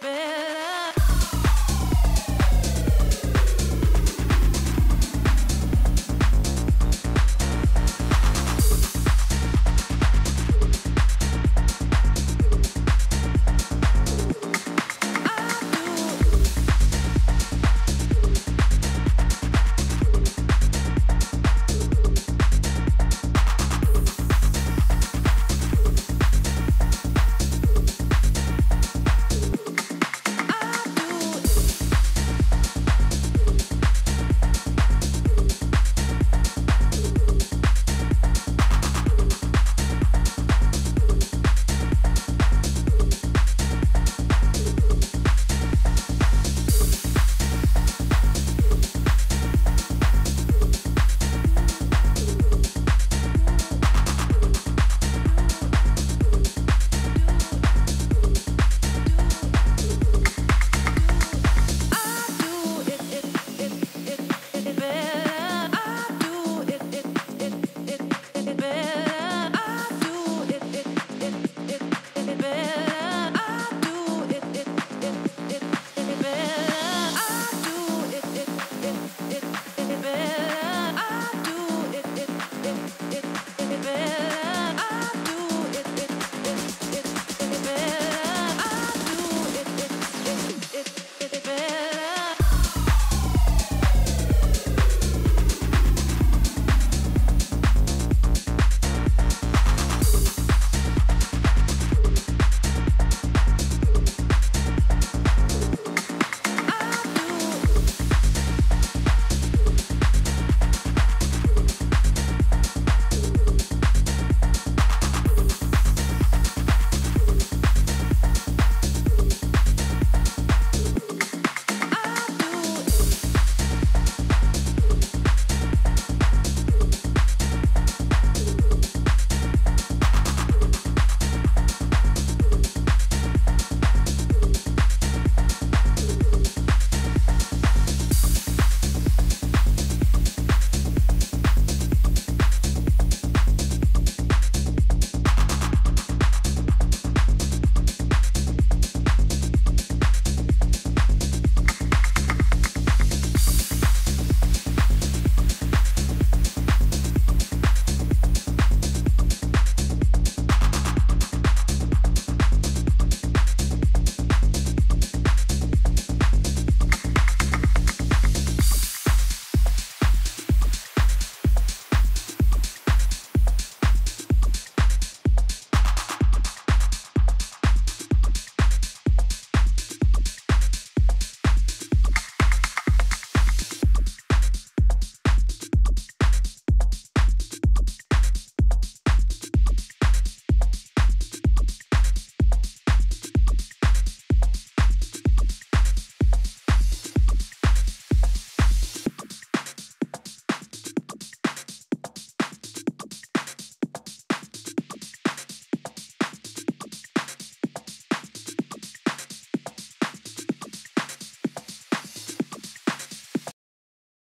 baby.